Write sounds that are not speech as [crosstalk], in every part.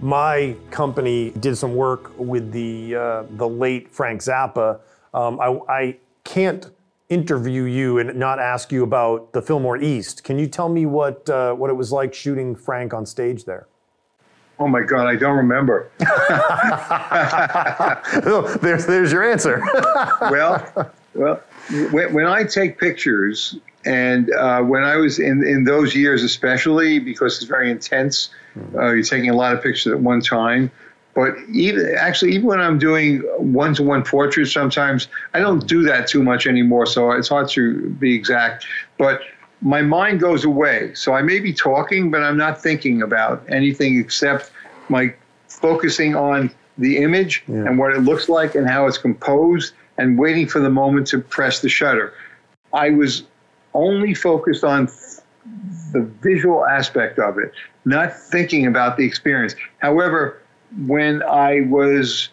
my company did some work with the uh, the late Frank Zappa. Um, I, I can't interview you and not ask you about the Fillmore East. Can you tell me what uh, what it was like shooting Frank on stage there? Oh my God, I don't remember. [laughs] [laughs] there's there's your answer. [laughs] well, well, when, when I take pictures, and uh, when I was in in those years, especially because it's very intense, uh, you're taking a lot of pictures at one time. But even actually, even when I'm doing one-to-one portraits, sometimes I don't do that too much anymore. So it's hard to be exact. But my mind goes away. So I may be talking, but I'm not thinking about anything except my focusing on the image yeah. and what it looks like and how it's composed and waiting for the moment to press the shutter. I was only focused on the visual aspect of it, not thinking about the experience. However, when I was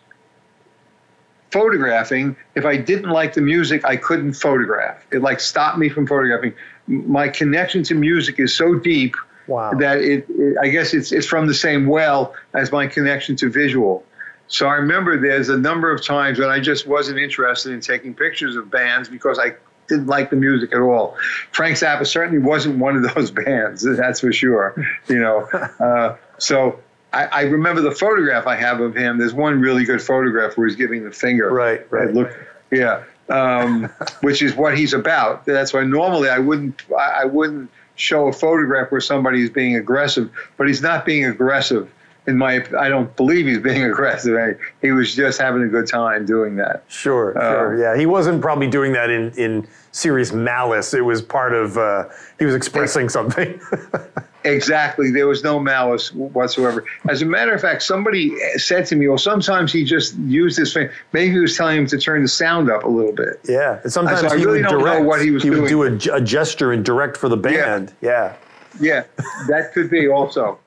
photographing, if I didn't like the music, I couldn't photograph. It like stopped me from photographing. My connection to music is so deep wow. that it, it, I guess it's it's from the same well as my connection to visual. So I remember there's a number of times when I just wasn't interested in taking pictures of bands because I didn't like the music at all. Frank Zappa certainly wasn't one of those [laughs] bands, that's for sure. You know, [laughs] uh, so I, I, remember the photograph I have of him. There's one really good photograph where he's giving the finger. Right, right. Look, yeah, um, [laughs] which is what he's about. That's why normally I wouldn't I, I wouldn't show a photograph where somebody is being aggressive, but he's not being aggressive in my I don't believe he's being [laughs] aggressive. He was just having a good time doing that. Sure, uh, sure. Yeah, he wasn't probably doing that in in serious malice. It was part of uh, he was expressing something. [laughs] exactly. There was no malice whatsoever. As a matter of fact, somebody said to me, "Well, sometimes he just used his finger. Maybe he was telling him to turn the sound up a little bit." Yeah, and sometimes so he really would direct. what he was he doing. would do a, a gesture and direct for the band. Yeah. yeah. Yeah, that could be also.